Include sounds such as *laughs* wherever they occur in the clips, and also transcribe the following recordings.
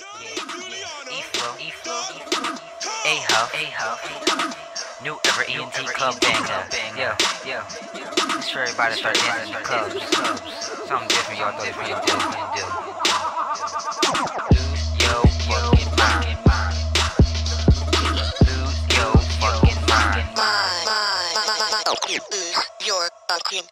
E-Flow, E-Flow, A-Huff, A-Huff, New Era ENT Club Banger, yeah, yeah. It's for everybody start dancing in the clubs, Something different y'all thought you couldn't do, couldn't do. Lose your fucking mind. Lose your fucking mind. Your fucking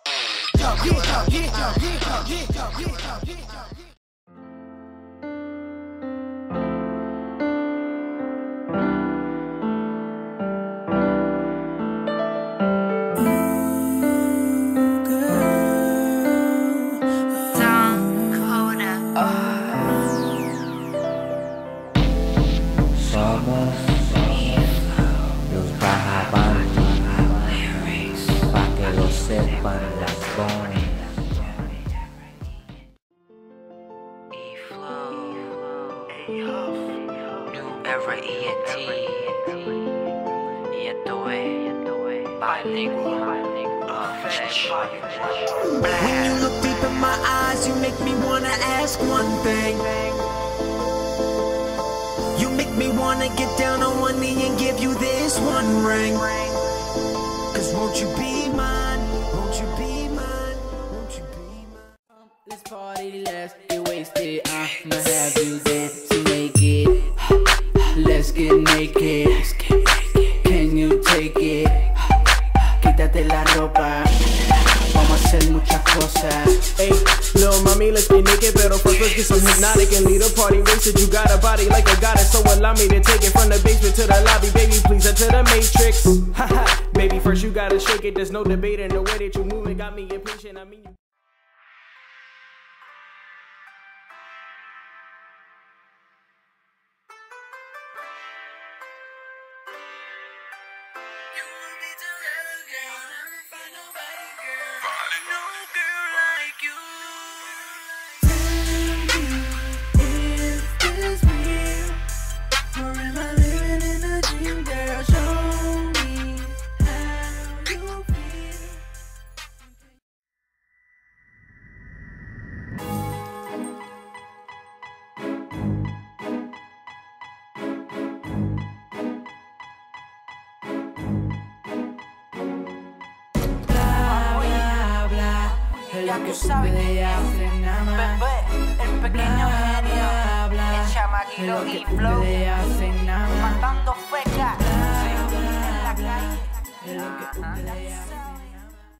New Era ENT, y esto es bilingual. When you look deep in my eyes, you make me wanna ask one thing. You make me wanna get down on one knee and give you this one ring. Cause won't you be mine? Let's party, let's get wasted. I'ma have you dance naked. Let's get naked. Can you take it? Quítate la ropa. Vamos a hacer muchas cosas. Hey, little mommy, let's get naked, pero first let's get some Hpnotiq and lead a party wasted. You got a body like a goddess, so allow me to take it from the basement to the lobby, baby. Please enter the matrix. Haha, *laughs* baby, first you gotta shake it. There's no debate in the way that you move it. Got me impatient. I mean. Lo que sucede hace nada más. el pequeño genio, el Es chamaquito lo E-Flow, sucede hace nada más. matando feca, en la calle. Es lo que sucede hace nada más.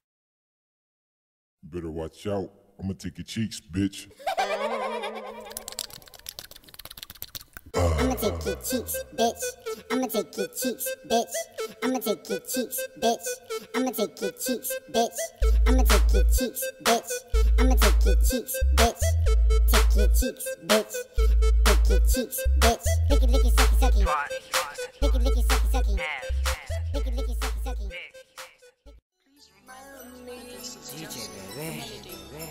Better watch out. I'ma take your cheeks, bitch. I'ma take your cheeks, bitch. I'ma take your cheeks, bitch. I'ma take your cheeks, bitch. I'ma take your cheeks, bitch. I'ma take your cheeks, bitch. I'ma take your cheeks, bitch. Take your cheeks, bitch. Take your cheeks, bitch. Licky, licky, sucky, sucky. Licky, licky, sucky, sucky. Licky, licky, sucky, sucky. DJ bebé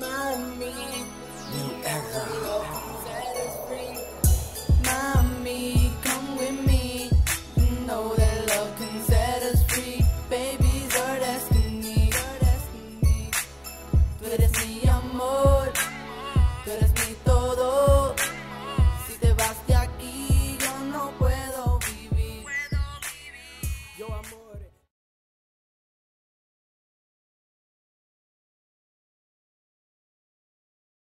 Mommy.